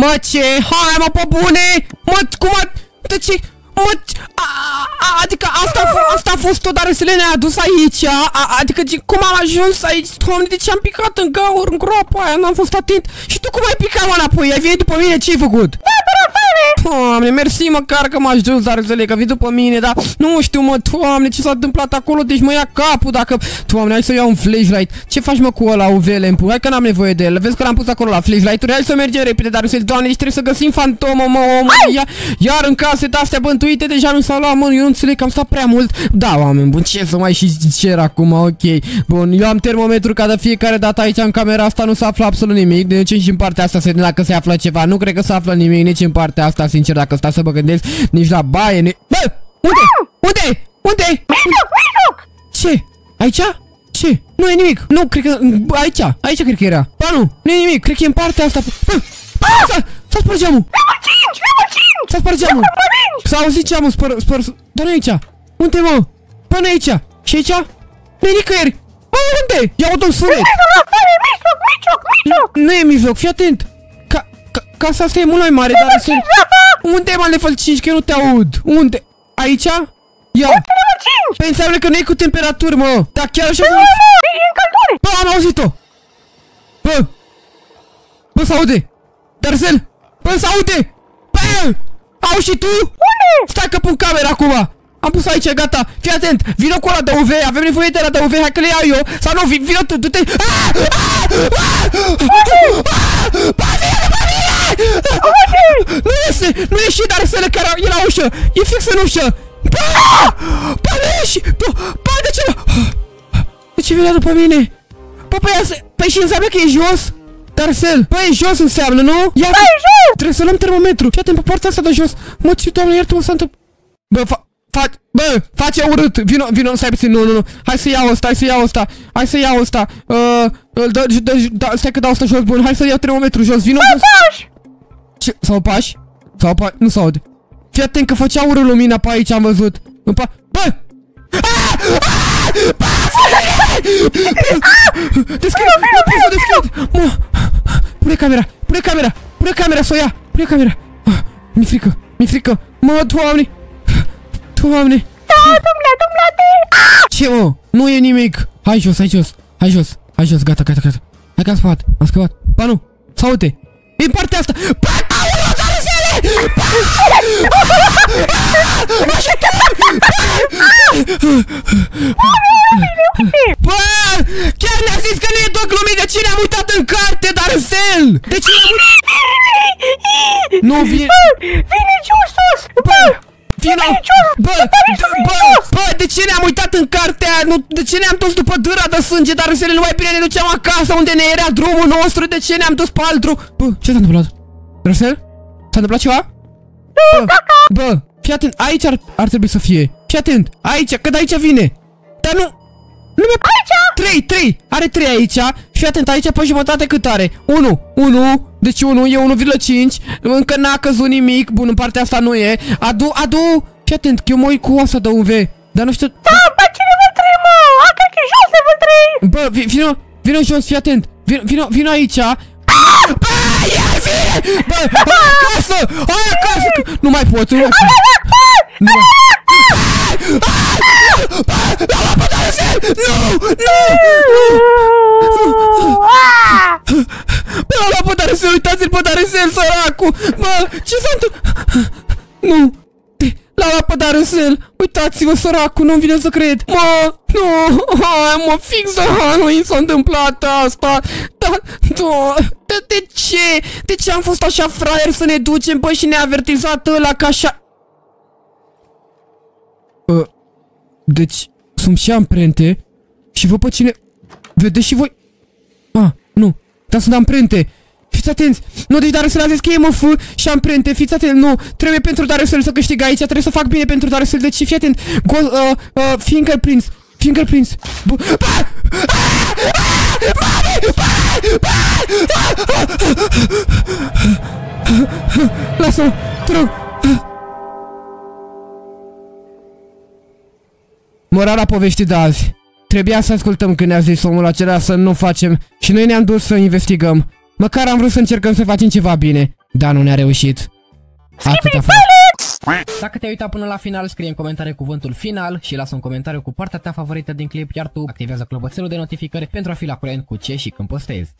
Mă, ce? Hai, mă, pe bune! Mă, cum a... De ce? Mă, a, a, adică asta a, fost, asta a fost tot, dar ne-a adus aici, a, adică cum am ajuns aici, doamne, de ce am picat în gaur, în groapa aia, n-am fost atent. Și tu cum ai picat, mă, înapoi? Ai venit după mine, ce ai făcut? Da, Doamne, mersi măcar că m-a ajuns, dar zile, că vii după mine, dar nu știu, mă, doamne, ce s-a întâmplat acolo, deci mă ia capul dacă... Doamne, hai să iau un flashlight. Ce faci, mă, cu ăla UV lemp Hai că n-am nevoie de el. Vezi că l-am pus acolo la flashlight-uri. Hai să mergem repede, dar doamne, deci trebuie să găsim fantomă, mă, omă. Ia, iar în casete astea bântuite, deja nu s-au luat, mă, eu nu înțeleg că am stat prea mult. Da, oameni bun, ce să mai și cer acum, ok. Bun, eu am termometru ca de fiecare dată aici în camera asta nu se află absolut nimic. Deci și în partea asta se dacă se află ceva. Nu cred că se află nimic nici în partea asta, sincer, dacă stau să mă gândesc, nici la baie, ni... Bă! Unde? Unde? Unde? Mijloc, mijloc! Ce? Aici? Ce? Nu e nimic. Nu, cred că... Aici. Aici cred că era. Ba nu, nu e nimic. Cred că e în partea asta. Bă! S-a spart geamul! Level 5, level 5! S-a spart geamul! S-a auzit geamul, spăr, spăr... Dar nu e aici. Unde, mă? Bă, nu e aici. Și aici? Nu e nicăieri. Bă, unde? Ia o sunet. Mijloc, la fare, mijloc, mijloc, mijloc! Nu e mijloc, fii atent. Ca, ca, casa asta e mult mai mare, dar sunt... Unde e mai level 5? Că eu nu te aud. Unde? Aici? Ia. Level 5! Păi înseamnă că nu e cu temperaturi, mă. Dar chiar așa... Nu, nu, e în căldure! Bă, am auzit-o. Bă. Bă, s-aude. Darcel. Bă, s-aude. Bă. Au și tu? Unde? Stai că pun camera acum. Am pus aici, gata. Fii atent. Vino cu ăla de UV. Avem nevoie de ăla de UV. Hai că le iau eu. Sau nu, vin, vino tu. Du-te. Ah! Ah! Ah! Nu iese! Nu ieși, dar să le care e la ușă! E fix în ușă! Bă! Bă, nu ieși! Bă, bă, de ce? De ce vine după mine? Bă, păi, asta, păi și înseamnă că e jos? Darcel, bă, e jos înseamnă, nu? Ia, Da, e jos! Trebuie să luăm termometru. Fii atent pe partea asta de jos. Mă, ce doamne, iartă-mă, s-a întâmplat. Bă, fa fa bă, face urât. Vino, vino, stai puțin, nu, nu, nu. Hai să iau ăsta, hai să iau ăsta. Hai să iau ăsta. Uh, îl dă, dă, da, stai că dau ăsta jos, bun. Hai să iau termometru jos. Vino jos. Pași! Ce? Sau pași? Sau pași? Nu se aude. Fii atent că făcea ură lumina pe aici, am văzut. În pa... Bă! Ah! Ah! Deschid! Nu pot să deschid! Mă! Pune camera! Pune camera! Pune camera să o ia! Pune camera! Ah, Mi-e frică! Mi-e frică! Mă, doamne! Doamne! Da, dumle, dumlate! Ce, mă? Nu e nimic! Hai jos, hai jos! Hai jos! Hai jos, gata, gata, gata! Hai că am scăpat! Am scăpat! Ba nu! Sau-te! E în partea asta! Ba, aoleu, Darusele! Bă, chiar ne-a zis că nu e doar glumit, de ce ne-am uitat în carte, Darusel? De ce ne-am uitat? Nu, vine... Vine jos sus! Bă, vino... Vine jos! Bă, bă, bă, de ce ne-am uitat în cartea aia? Nu, de ce ne-am dus după dâra de sânge, Darusele? Nu mai bine ne duceam acasă unde ne era drumul nostru, de ce ne-am dus pe alt drum? Bă, ce s-a întâmplat? Darusel? S-a întâmplat ceva? Bă, bă, fii atent, aici ar, ar trebui să fie. Fii atent, aici, că de aici vine. Dar nu... Nu mi Aici! 3, 3! Are 3 aici. Fii atent, aici pe jumătate cât are? 1, 1, deci 1 e 1,5. Încă n-a căzut nimic. Bun, în partea asta nu e. Adu, adu! Fii atent, că eu mă uit cu asta de UV. Dar nu știu... Da, pe ce level 3, mă? A, cred că e jos level 3! Bă, vi- vino, vino jos, fii atent. Vino, vino, vino aici. Bă, iar vine! Bă, hai acasă! Hai acasă! că- Nu mai pot, nu mai pot. Nu mai... La la pădărăsel! Nu! Nu! Ah! Bă, la pădărăsel, uitați-l pădărăsel, săracu! Bă, ce s-a întâmplat? Nu! La la pădărăsel! Uitați-vă, săracu, nu-mi vine să cred! Mă, nu! Hai, mă, fix de anul i s-a întâmplat asta! Da, da, de, de ce? De ce am fost așa fraier să ne ducem, bă, și ne-a avertizat ăla ca așa... Uh, deci, sunt și amprente și vă pe cine... Vedeți și voi... Ah, nu, dar sunt amprente. Fiți atenți! Nu, deci Darusel a zis că e MF și amprente, fiți atenți, nu! Trebuie pentru Darusel să câștig aici, trebuie să fac bine pentru Darusel, deci fii atent! Go, uh, uh, fingerprints! Fingerprints! Bu ba! Ah! Ah! Mami! Ba! Ba! Lasă-mă! Te rog! Morala poveștii de azi. Trebuia să ascultăm când ne-a zis omul acela să nu facem și noi ne-am dus să investigăm. Măcar am vrut să încercăm să facem ceva bine. Da, nu ne-a reușit. Atâta fa- Dacă te-ai uitat până la final, scrie în comentarii cuvântul final și lasă un comentariu cu partea ta favorită din clip, iar tu activează clopoțelul de notificări pentru a fi la curent cu ce și când postezi.